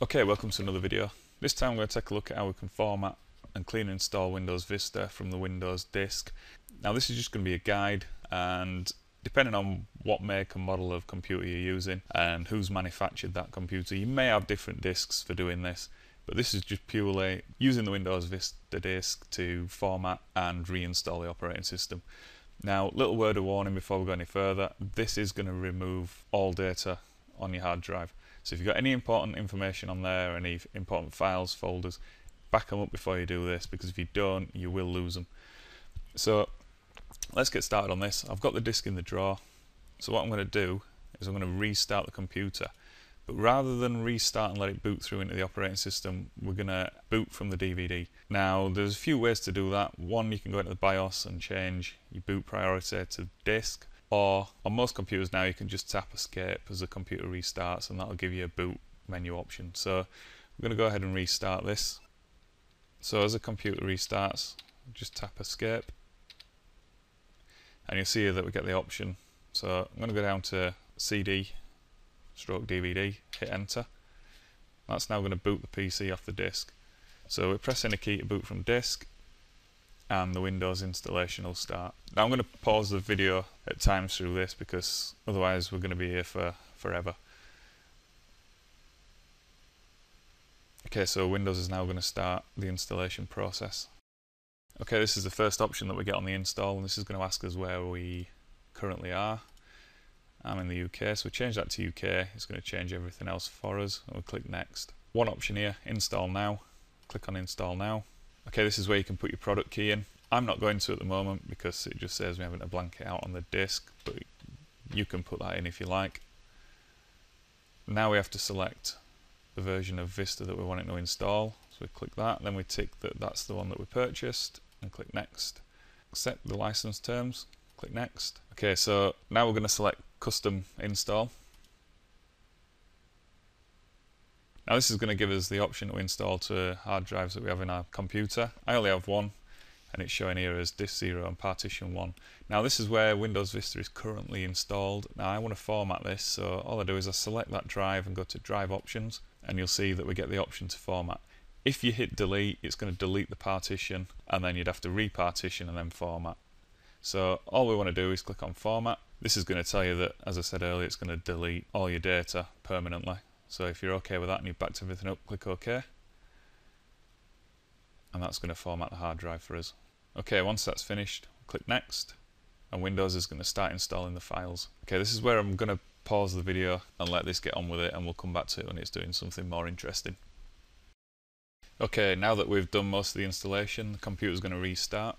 Okay, welcome to another video. This time we're going to take a look at how we can format and clean and install Windows Vista from the Windows disk. Now this is just going to be a guide and depending on what make and model of computer you're using and who's manufactured that computer, you may have different disks for doing this. But this is just purely using the Windows Vista disk to format and reinstall the operating system. Now, little word of warning before we go any further, this is going to remove all data on your hard drive. So if you've got any important information on there, any important files, folders, back them up before you do this because if you don't, you will lose them. So let's get started on this. I've got the disk in the drawer. So what I'm going to do is I'm going to restart the computer. But rather than restart and let it boot through into the operating system, we're going to boot from the DVD. Now, there's a few ways to do that. One, you can go into the BIOS and change your boot priority to disk or on most computers now you can just tap escape as the computer restarts and that'll give you a boot menu option. So I'm going to go ahead and restart this. So as the computer restarts just tap escape. And you'll see that we get the option. So I'm going to go down to CD stroke DVD hit enter. That's now going to boot the PC off the disk. So we're pressing a key to boot from disk and the Windows installation will start. Now I'm going to pause the video at times through this because otherwise we're going to be here for forever. Okay, so Windows is now going to start the installation process. Okay, this is the first option that we get on the install and this is going to ask us where we currently are. I'm in the UK, so we change that to UK. It's going to change everything else for us. We'll click next. One option here, install now. Click on install now. Okay, this is where you can put your product key in. I'm not going to at the moment because it just says we having to blank it out on the disk, but you can put that in if you like. Now we have to select the version of Vista that we want it to install. So we click that, then we tick that that's the one that we purchased and click next. Accept the license terms, click next. Okay, so now we're going to select custom install. Now this is going to give us the option to install to hard drives that we have in our computer. I only have one and it's showing here as disk 0 and partition 1. Now this is where Windows Vista is currently installed. Now I want to format this so all I do is I select that drive and go to drive options and you'll see that we get the option to format. If you hit delete it's going to delete the partition and then you'd have to repartition and then format. So all we want to do is click on format. This is going to tell you that as I said earlier it's going to delete all your data permanently so if you're okay with that and you've backed everything up, click OK. And that's going to format the hard drive for us. Okay, once that's finished, click Next. And Windows is going to start installing the files. Okay, this is where I'm going to pause the video and let this get on with it and we'll come back to it when it's doing something more interesting. Okay, now that we've done most of the installation, the computer's going to restart.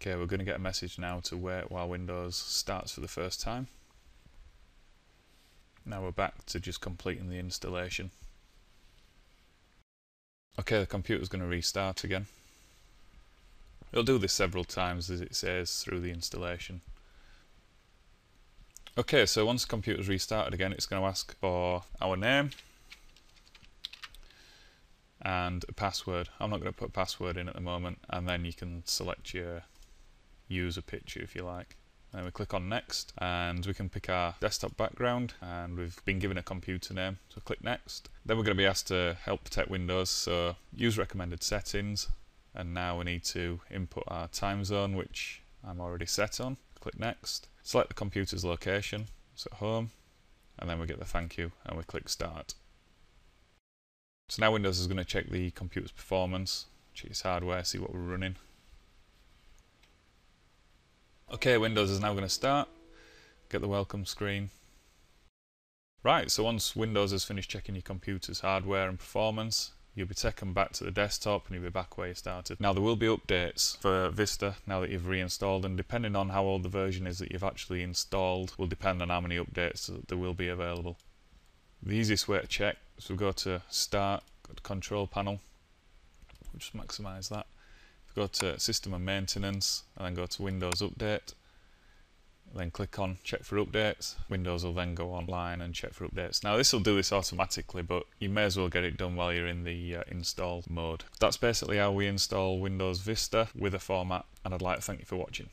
Okay, uh, we're going to get a message now to wait while Windows starts for the first time. Now we're back to just completing the installation. Okay, the computer's going to restart again. It'll do this several times as it says through the installation. Okay, so once the computer's restarted again, it's going to ask for our name and a password. I'm not going to put password in at the moment, and then you can select your use a picture if you like. Then we click on next and we can pick our desktop background and we've been given a computer name so click next. Then we're going to be asked to help protect Windows so use recommended settings and now we need to input our time zone which I'm already set on. Click next. Select the computer's location, it's at home and then we get the thank you and we click start. So now Windows is going to check the computer's performance, check its hardware, see what we're running Okay, Windows is now going to start. Get the welcome screen. Right, so once Windows has finished checking your computer's hardware and performance, you'll be taken back to the desktop and you'll be back where you started. Now there will be updates for Vista now that you've reinstalled and depending on how old the version is that you've actually installed will depend on how many updates that there will be available. The easiest way to check is we go to Start, go to Control Panel, we'll just maximise that go to System and Maintenance and then go to Windows Update then click on check for updates. Windows will then go online and check for updates. Now this will do this automatically but you may as well get it done while you're in the uh, install mode. That's basically how we install Windows Vista with a format and I'd like to thank you for watching